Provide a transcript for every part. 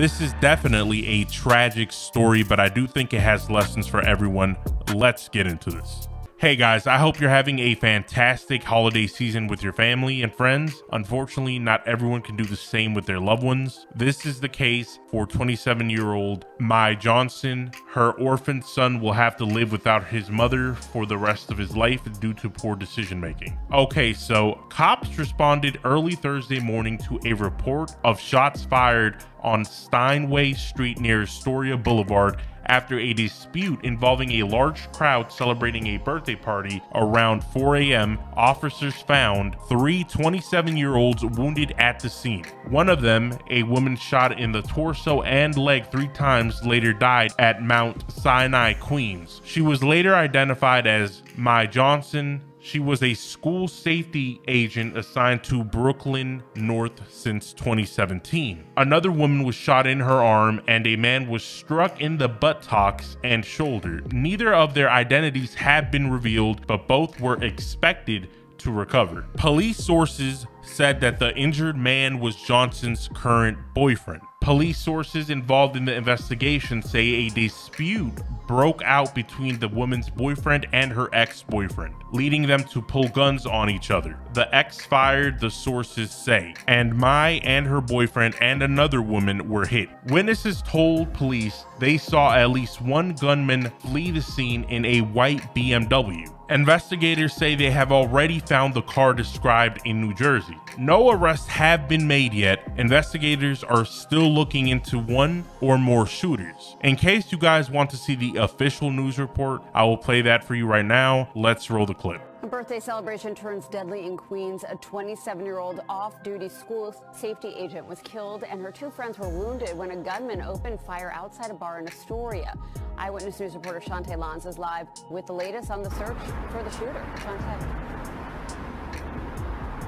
This is definitely a tragic story, but I do think it has lessons for everyone. Let's get into this. Hey guys, I hope you're having a fantastic holiday season with your family and friends. Unfortunately, not everyone can do the same with their loved ones. This is the case for 27 year old Mye Johnson. Her orphaned son will have to live without his mother for the rest of his life due to poor decision making. Okay, so cops responded early Thursday morning to a report of shots fired on Steinway Street near Astoria Boulevard after a dispute involving a large crowd celebrating a birthday party around 4 a.m. Officers found three 27 year olds wounded at the scene. One of them, a woman shot in the torso and leg three times, later died at Mount Sinai, Queens. She was later identified as Mye Johnson, she was a school safety agent assigned to Brooklyn North since 2017. Another woman was shot in her arm and a man was struck in the buttocks and shoulder. Neither of their identities have been revealed, but both were expected to recover. Police sources said that the injured man was Johnson's current boyfriend. Police sources involved in the investigation say a dispute broke out between the woman's boyfriend and her ex-boyfriend, leading them to pull guns on each other. The ex fired, the sources say, and Mye and her boyfriend and another woman were hit. Witnesses told police they saw at least one gunman flee the scene in a white BMW. Investigators say they have already found the car described in New Jersey. No arrests have been made yet. Investigators are still looking into one or more shooters. In case you guys want to see the official news report, I will play that for you right now. Let's roll the clip. A birthday celebration turns deadly in Queens. A 27 year old off duty school safety agent was killed, and her two friends were wounded when a gunman opened fire outside a bar in Astoria. Eyewitness News reporter Chantee Lans is live with the latest on the search for the shooter. Shantae.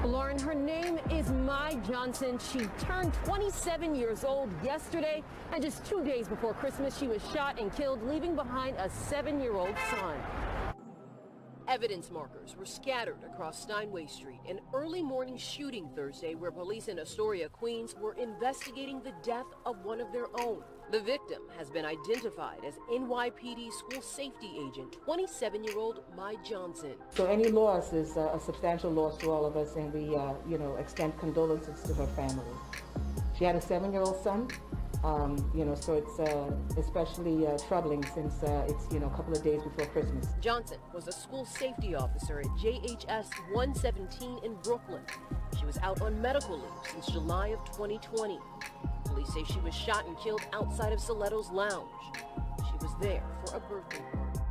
Lauren, her name is Mye Johnson. She turned 27 years old yesterday, and just two days before Christmas, she was shot and killed, leaving behind a seven-year-old son. Evidence markers were scattered across Steinway Street, an early morning shooting Thursday where police in Astoria, Queens were investigating the death of one of their own. The victim has been identified as NYPD school safety agent, 27-year-old Mye Johnson. So any loss is a substantial loss to all of us, and we, uh, you know, extend condolences to her family. She had a seven-year-old son um, you know, so it's uh, especially uh, troubling since uh, it's, you know, a couple of days before Christmas. Johnson was a school safety officer at JHS 117 in Brooklyn. She was out on medical leave since July of 2020. Police say she was shot and killed outside of Soletto's lounge. She was there for a birthday party.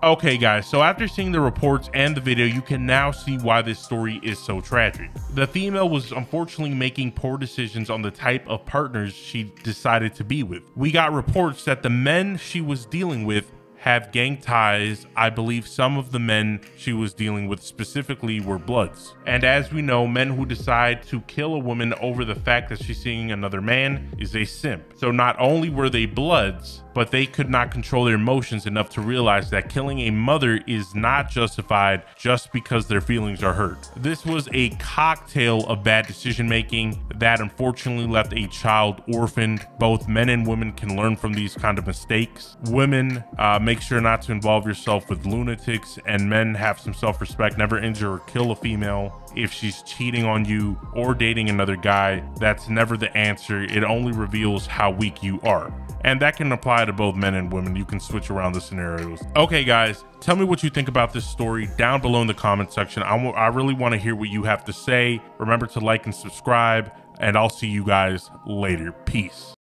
Okay, guys, so after seeing the reports and the video, you can now see why this story is so tragic. The female was unfortunately making poor decisions on the type of partners she decided to be with. We got reports that the men she was dealing with have gang ties. I believe some of the men she was dealing with specifically were Bloods. And as we know, men who decide to kill a woman over the fact that she's seeing another man is a simp. So not only were they Bloods, but they could not control their emotions enough to realize that killing a mother is not justified just because their feelings are hurt. This was a cocktail of bad decision making that unfortunately left a child orphaned. Both men and women can learn from these kind of mistakes. Women, uh, make sure not to involve yourself with lunatics, and men have some self respect. Never injure or kill a female if she's cheating on you or dating another guy. That's never the answer. It only reveals how weak you are. And that can apply to both men and women. You can switch around the scenarios. Okay, guys, tell me what you think about this story down below in the comment section. I, I really want to hear what you have to say. Remember to like and subscribe, and I'll see you guys later. Peace.